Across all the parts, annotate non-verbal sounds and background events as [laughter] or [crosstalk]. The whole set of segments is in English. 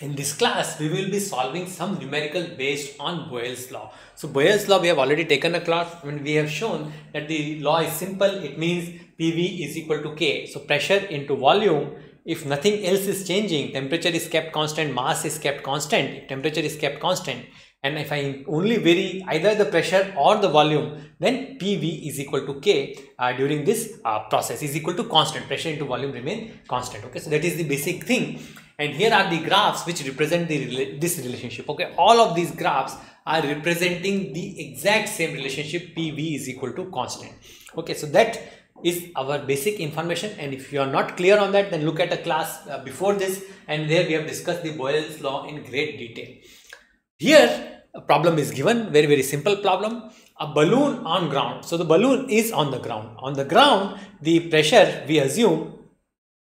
In this class, we will be solving some numerical based on Boyle's law. So Boyle's law, we have already taken a class when we have shown that the law is simple. It means PV is equal to K. So pressure into volume, if nothing else is changing, temperature is kept constant, mass is kept constant, if temperature is kept constant. And if I only vary either the pressure or the volume, then PV is equal to K uh, during this uh, process is equal to constant. Pressure into volume remain constant. Okay, so that is the basic thing and here are the graphs which represent the this relationship okay? All of these graphs are representing the exact same relationship pv is equal to constant. Okay so that is our basic information. And if you are not clear on that then look at a class uh, before this. And there we have discussed the Boyle's law in great detail. Here a problem is given very very simple problem. A balloon on ground so the balloon is on the ground. On the ground the pressure we assume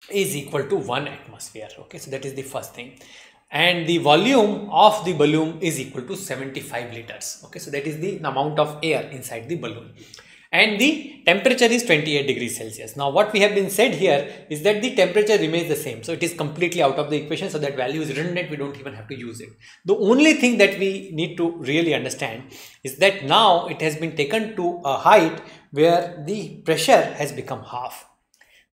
is equal to 1 atmosphere okay? So that is the first thing. And the volume of the balloon is equal to 75 liters okay? So that is the amount of air inside the balloon. And the temperature is 28 degrees celsius. Now what we have been said here is that the temperature remains the same. So it is completely out of the equation. So that value is redundant. We don't even have to use it. The only thing that we need to really understand is that now it has been taken to a height where the pressure has become half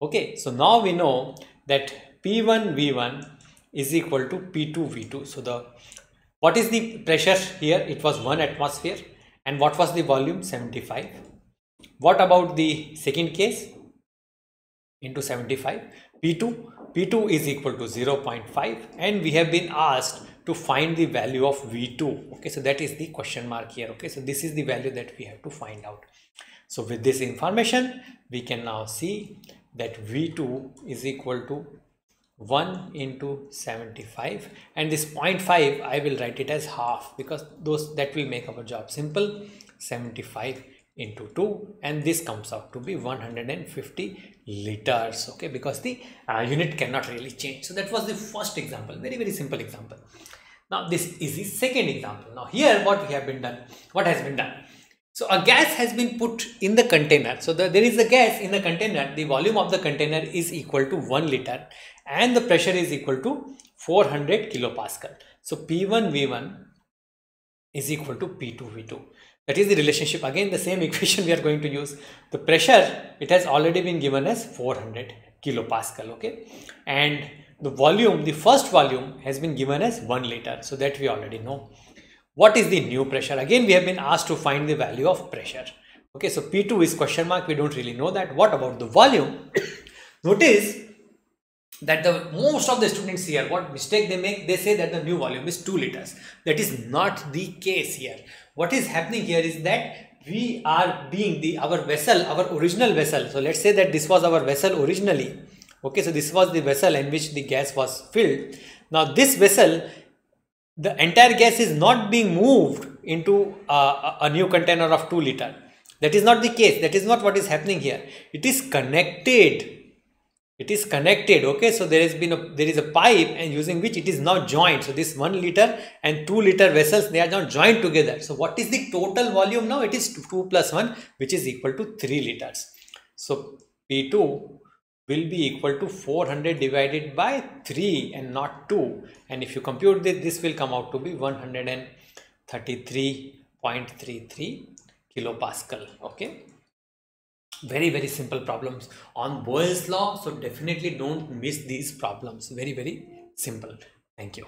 okay so now we know that p1 v1 is equal to p2 v2 so the what is the pressure here? It was 1 atmosphere. And what was the volume? 75 what about the second case? Into 75 p2 p2 is equal to 0.5 and we have been asked to find the value of v2 okay so that is the question mark here. Okay so this is the value that we have to find out. So with this information we can now see that V2 is equal to 1 into 75 and this 0.5 I will write it as half because those that will make our job simple. 75 into 2 and this comes out to be 150 liters okay? Because the uh, unit cannot really change. So that was the first example very very simple example. Now this is the second example. Now here what we have been done what has been done so a gas has been put in the container. So the, there is a gas in the container. The volume of the container is equal to 1 liter and the pressure is equal to 400 kilopascal. So P1 V1 is equal to P2 V2. That is the relationship. Again, the same [laughs] equation we are going to use. The pressure, it has already been given as 400 kilopascal. Okay. And the volume, the first volume has been given as 1 liter. So that we already know. What is the new pressure? Again, we have been asked to find the value of pressure. Okay, so P2 is question mark. We don't really know that. What about the volume? [coughs] Notice that the most of the students here, what mistake they make, they say that the new volume is 2 liters. That is not the case here. What is happening here is that we are being the our vessel, our original vessel. So let's say that this was our vessel originally. Okay, so this was the vessel in which the gas was filled. Now this vessel the entire gas is not being moved into a, a new container of 2 liter. That is not the case. That is not what is happening here. It is connected. It is connected. Okay, so there has been a there is a pipe and using which it is now joined. So this 1 liter and 2 liter vessels they are now joined together. So what is the total volume now? It is 2 plus 1 which is equal to 3 liters. So P2 will be equal to 400 divided by 3 and not 2 and if you compute this this will come out to be 133.33 kilopascal okay? Very very simple problems. On Boyle's law so definitely don't miss these problems. Very very simple. Thank you